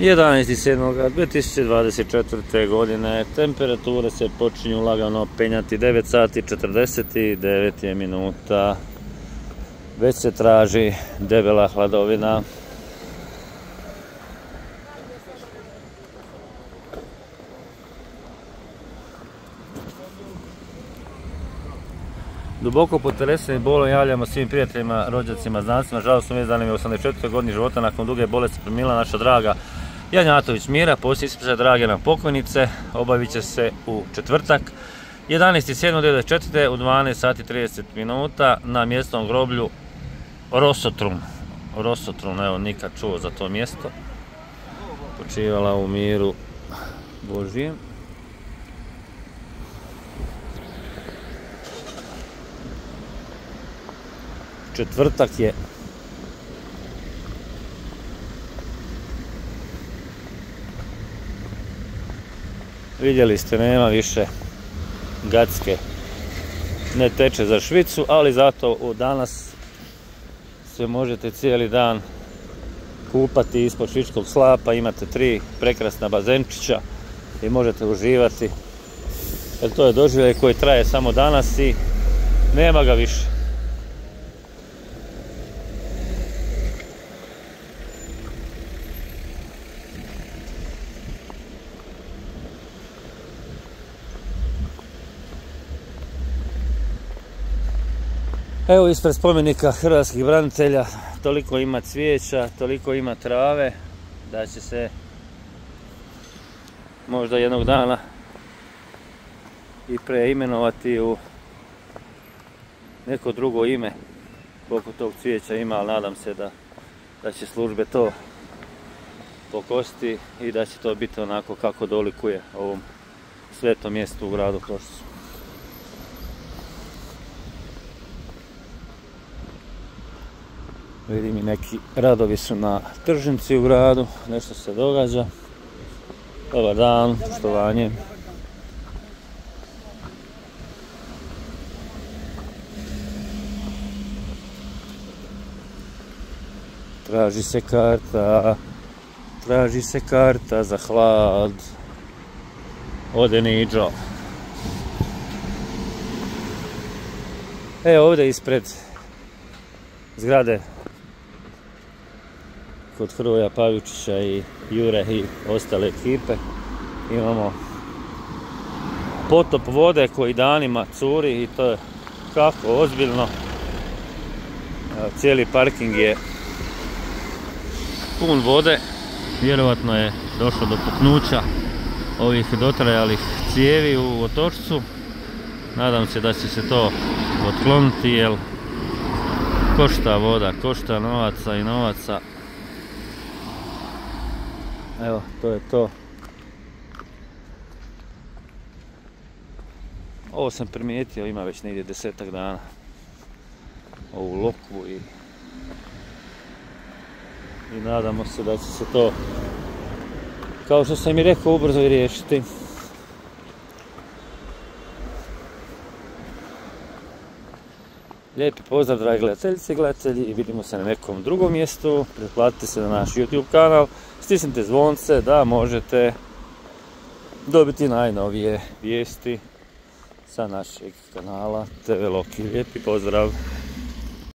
11.7.2024. godine temperature se počinju lagano penjati 9 sati 49 je minuta već se traži debela hladovina Duboko potreseni bolom javljamo svim prijateljima, rođacima, znancima. Žalost su mi je 84. godini života nakon duge bolesti premila naša draga Janjatović Mira. Poslije drage nam pokojnice obavit će se u četvrtak 11.7.1994. u 12 sati 30 minuta na mjestom groblju Rosotrum. Rosotrum, evo nikad čuo za to mjesto. Počivala u miru Božijem. četvrtak je vidjeli ste nema više gatske ne teče za Švicu ali zato danas se možete cijeli dan kupati ispod švičkog slapa. Imate tri prekrasna bazenčića i možete uživati. Jer to je doživljaj koji traje samo danas i nema ga više Evo ispred spomenika hrvatskih branitelja toliko ima cvijeća, toliko ima trave da će se možda jednog dana i preimenovati u neko drugo ime koliko tog cvijeća ima, ali nadam se da, da će službe to pokosti i da će to biti onako kako dolikuje ovom svetom mjestu u gradu Košcu. Vidim i neki radovi su na tržnici u gradu, nešto se događa. Dobar dan, poštovanje. Traži se karta, traži se karta za hlad. Ode niđo. E ovdje ispred zgrade kod Hrvoja Pavičića i Jure i ostale ekipe. Imamo potop vode koji danima curi i to je kako ozbiljno. Cijeli parking je pun vode. Vjerovatno je došlo do puknuća ovih dotrajalih cijevi u otočcu. Nadam se da će se to otkloniti jer košta voda, košta novaca i novaca Evo, to je to. Ovo sam primijetio, ima već negdje desetak dana. Ovu lokvu i... I nadamo se da će se to, kao što sam i rekao, ubrzo i riješiti. Lijepi pozdrav dragi gledateljice i gledatelji i vidimo se na nekom drugom mjestu. Pretplatite se na naš YouTube kanal, stisnite zvonce da možete dobiti najnovije vijesti sa našeg kanala TV Loki. Lijepi pozdrav!